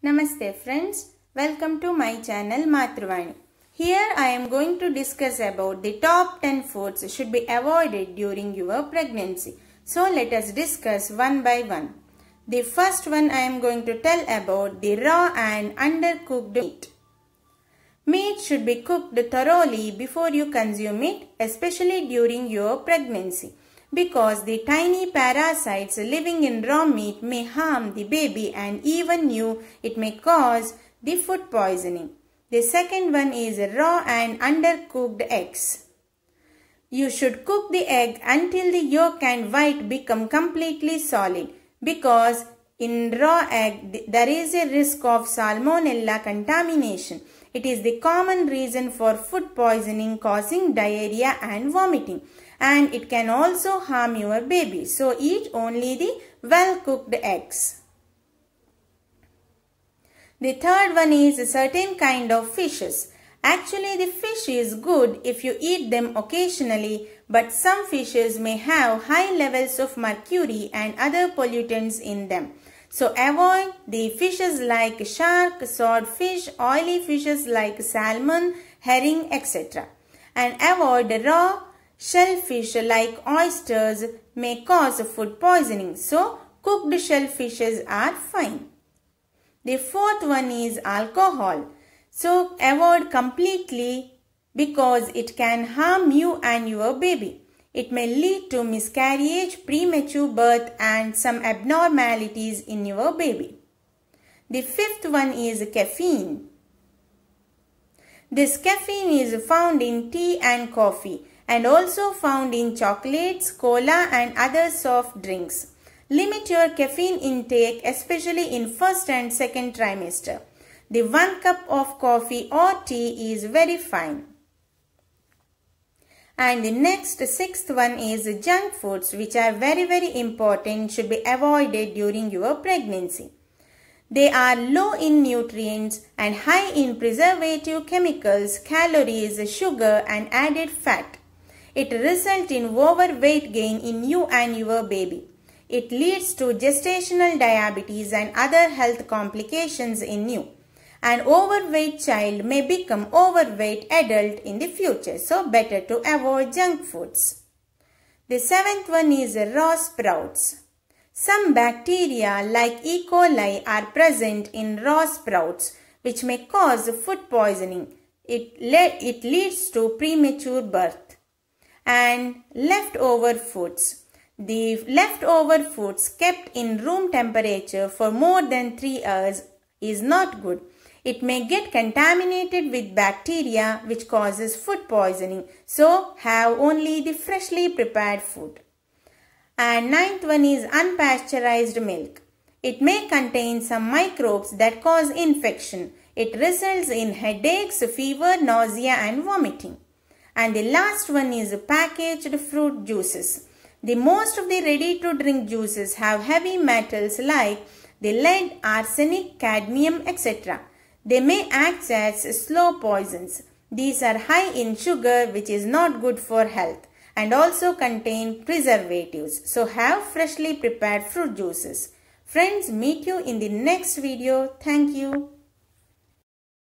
Namaste friends, welcome to my channel Mathruvani. Here I am going to discuss about the top 10 foods should be avoided during your pregnancy. So let us discuss one by one. The first one I am going to tell about the raw and undercooked meat. Meat should be cooked thoroughly before you consume it, especially during your pregnancy because the tiny parasites living in raw meat may harm the baby and even you it may cause the food poisoning. The second one is raw and undercooked eggs. You should cook the egg until the yolk and white become completely solid because in raw egg there is a risk of salmonella contamination. It is the common reason for food poisoning causing diarrhea and vomiting and it can also harm your baby. So eat only the well cooked eggs. The third one is a certain kind of fishes. Actually the fish is good if you eat them occasionally but some fishes may have high levels of mercury and other pollutants in them. So avoid the fishes like shark, swordfish, oily fishes like salmon, herring, etc. And avoid raw shellfish like oysters may cause food poisoning. So cooked shellfishes are fine. The fourth one is alcohol. So avoid completely because it can harm you and your baby. It may lead to miscarriage, premature birth and some abnormalities in your baby. The fifth one is caffeine. This caffeine is found in tea and coffee and also found in chocolates, cola and other soft drinks. Limit your caffeine intake especially in first and second trimester. The one cup of coffee or tea is very fine. And the next sixth one is junk foods which are very very important should be avoided during your pregnancy. They are low in nutrients and high in preservative chemicals, calories, sugar and added fat. It results in overweight gain in you and your baby. It leads to gestational diabetes and other health complications in you. An overweight child may become overweight adult in the future. So better to avoid junk foods. The seventh one is raw sprouts. Some bacteria like E. coli are present in raw sprouts which may cause food poisoning. It, it leads to premature birth. And leftover foods. The leftover foods kept in room temperature for more than 3 hours is not good it may get contaminated with bacteria which causes food poisoning. So have only the freshly prepared food. And ninth one is unpasteurized milk. It may contain some microbes that cause infection. It results in headaches, fever, nausea and vomiting. And the last one is packaged fruit juices. The most of the ready to drink juices have heavy metals like the lead, arsenic, cadmium, etc. They may act as slow poisons. These are high in sugar which is not good for health and also contain preservatives. So have freshly prepared fruit juices. Friends, meet you in the next video. Thank you.